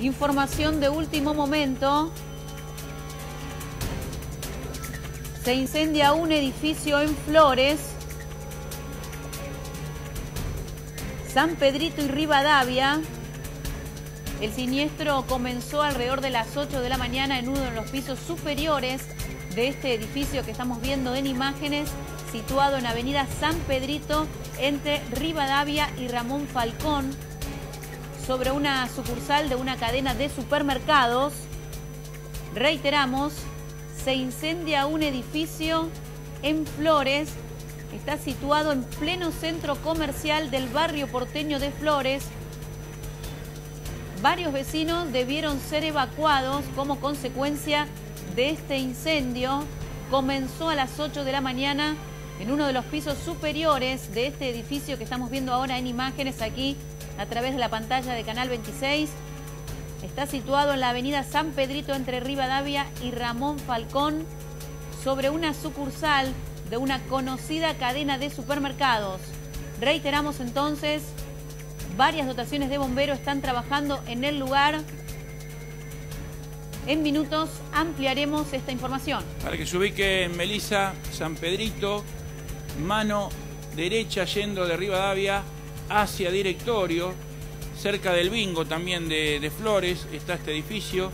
Información de último momento. Se incendia un edificio en Flores. San Pedrito y Rivadavia. El siniestro comenzó alrededor de las 8 de la mañana en uno de los pisos superiores de este edificio que estamos viendo en imágenes, situado en Avenida San Pedrito entre Rivadavia y Ramón Falcón, sobre una sucursal de una cadena de supermercados. Reiteramos, se incendia un edificio en Flores, está situado en pleno centro comercial del barrio porteño de Flores, varios vecinos debieron ser evacuados como consecuencia de este incendio. Comenzó a las 8 de la mañana en uno de los pisos superiores de este edificio que estamos viendo ahora en imágenes aquí a través de la pantalla de Canal 26. Está situado en la avenida San Pedrito entre Rivadavia y Ramón Falcón, sobre una sucursal de una conocida cadena de supermercados. Reiteramos entonces Varias dotaciones de bomberos están trabajando en el lugar. En minutos ampliaremos esta información. Para que se ubique en Melisa, San Pedrito, mano derecha yendo de Rivadavia hacia Directorio, cerca del bingo también de, Flores, está este edificio.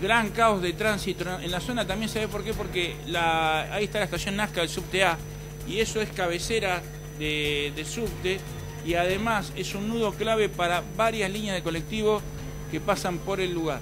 Gran caos de tránsito en la zona también se ve por qué, porque ahí está la estación Nazca del subte A y eso es cabecera de, de subte y además es un nudo clave para varias líneas de colectivo que pasan por el lugar.